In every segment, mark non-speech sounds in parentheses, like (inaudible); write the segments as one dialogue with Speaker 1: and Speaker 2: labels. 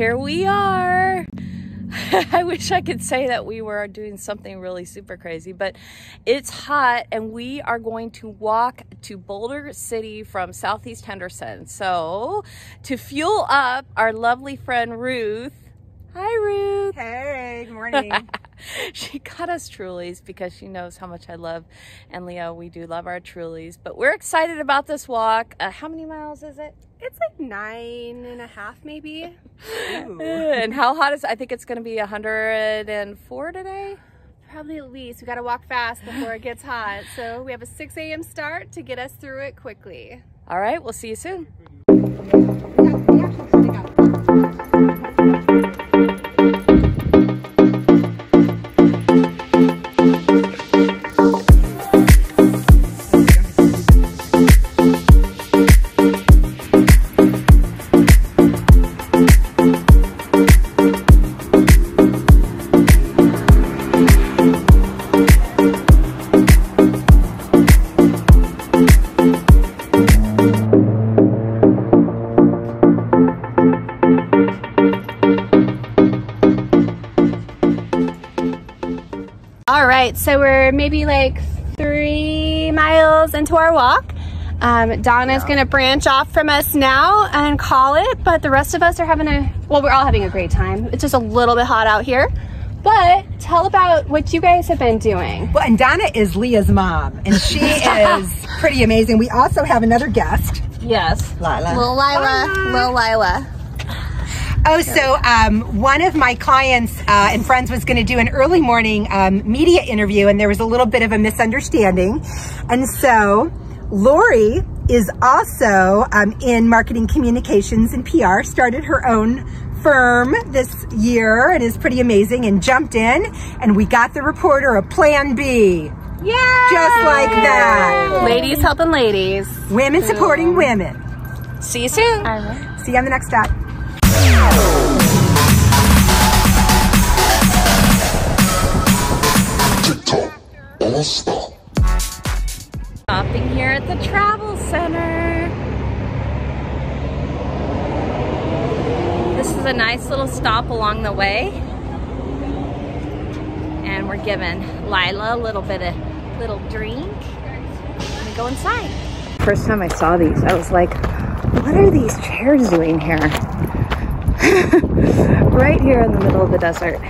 Speaker 1: here we are. (laughs) I wish I could say that we were doing something really super crazy, but it's hot and we are going to walk to Boulder City from Southeast Henderson. So to fuel up our lovely friend Ruth, hi Ruth.
Speaker 2: Hey, good morning. (laughs) (laughs)
Speaker 1: she got us Trulies because she knows how much I love and Leo, we do love our Trulies, but we're excited about this walk. Uh, how many miles is it?
Speaker 3: It's like nine and a half, maybe. (laughs)
Speaker 1: and how hot is it? I think it's going to be 104 today.
Speaker 3: Probably at least. We got to walk fast before it gets hot. So we have a 6 a.m. start to get us through it quickly.
Speaker 1: All right, we'll see you soon.
Speaker 3: Right, so we're maybe like three miles into our walk. Um, Donna's gonna branch off from us now and call it, but the rest of us are having a, well, we're all having a great time. It's just a little bit hot out here. But tell about what you guys have been doing.
Speaker 2: Well, and Donna is Leah's mom, and she (laughs) is pretty amazing. We also have another guest,
Speaker 1: Yes.
Speaker 2: Lyla.
Speaker 3: Lil Lyla, Lil Lyla.
Speaker 2: Oh, so um, one of my clients uh, and friends was going to do an early morning um, media interview, and there was a little bit of a misunderstanding. And so Lori is also um, in marketing communications and PR, started her own firm this year and is pretty amazing and jumped in and we got the reporter a plan B.
Speaker 3: Yeah!
Speaker 2: Just like that.
Speaker 3: Ladies helping ladies.
Speaker 2: Women supporting women.
Speaker 1: See you soon.
Speaker 2: See you on the next stop.
Speaker 4: All Star.
Speaker 1: Stopping here at the travel center. This is a nice little stop along the way. And we're giving Lyla a little bit of little drink. And go inside. First time I saw these, I was like, what are these chairs doing here? (laughs) right here in the middle of the desert.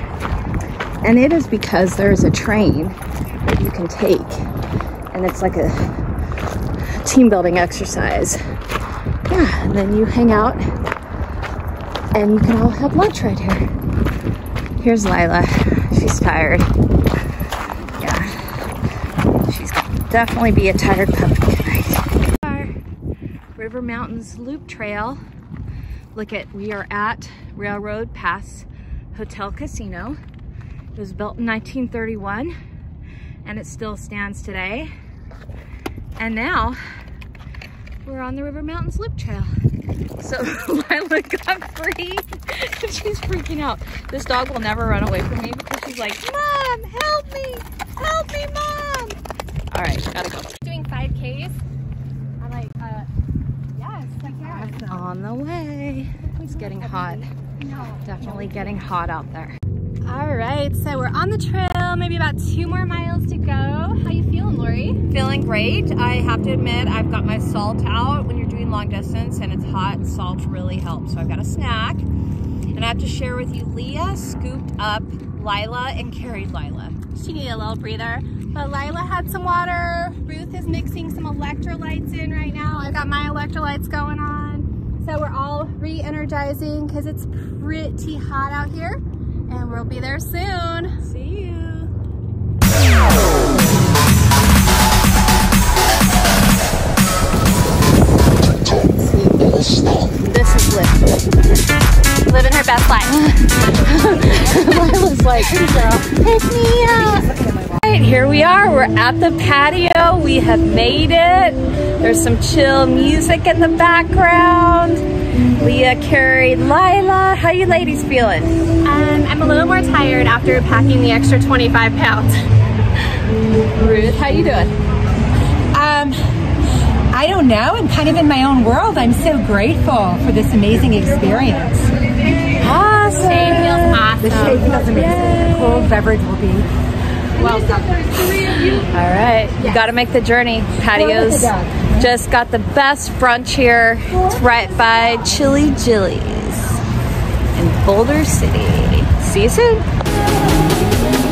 Speaker 1: And it is because there's a train that you can take and it's like a team building exercise. Yeah, and then you hang out and you can all have lunch right here. Here's Lyla. She's tired. Yeah, she's gonna definitely be a tired puppy tonight. Our River Mountains Loop Trail. Look at, we are at Railroad Pass Hotel Casino. It was built in 1931 and it still stands today. And now we're on the River Mountains Loop Trail. So (laughs) Lyla got free. (laughs) she's freaking out. This dog will never run away from me because she's like, Mom, help me, help me, Mom. All right, gotta go.
Speaker 3: Doing 5Ks. I'm like, uh, yes, like yeah.
Speaker 1: On the way. It's getting hot. No. Definitely getting hot out there.
Speaker 3: All right, so we're on the trail, maybe about two more miles to go. How you feeling, Lori?
Speaker 1: Feeling great. I have to admit, I've got my salt out when you're doing long distance and it's hot. Salt really helps. So I've got a snack. And I have to share with you, Leah scooped up Lyla and carried Lyla.
Speaker 3: She needed a little breather. But Lyla had some water. Ruth is mixing some electrolytes in right now. I've got my electrolytes going on. So we're all re-energizing because it's pretty hot out here. And we'll be there soon.
Speaker 1: See you.
Speaker 4: TikTok All Star.
Speaker 1: This is Liv.
Speaker 3: Living her best life. (laughs)
Speaker 1: Lyla's like, pick me up. Right, here we are. We're at the patio. We have made it. There's some chill music in the background. Leah Carrie, Lyla. How you ladies feeling?
Speaker 3: Um, I'm a little more tired after packing the extra 25 pounds. (laughs)
Speaker 1: Ruth, how you doing?
Speaker 2: Um, I don't know. I'm kind of in my own world. I'm so grateful for this amazing experience.
Speaker 1: awesome.
Speaker 3: Shade feels awesome.
Speaker 2: The shade feels amazing. The cold beverage will be welcome.
Speaker 1: All right, you got to make the journey. Patios
Speaker 2: dog.
Speaker 1: Just got the best brunch here. It's right by Chilly Jilly's in Boulder City. See you soon.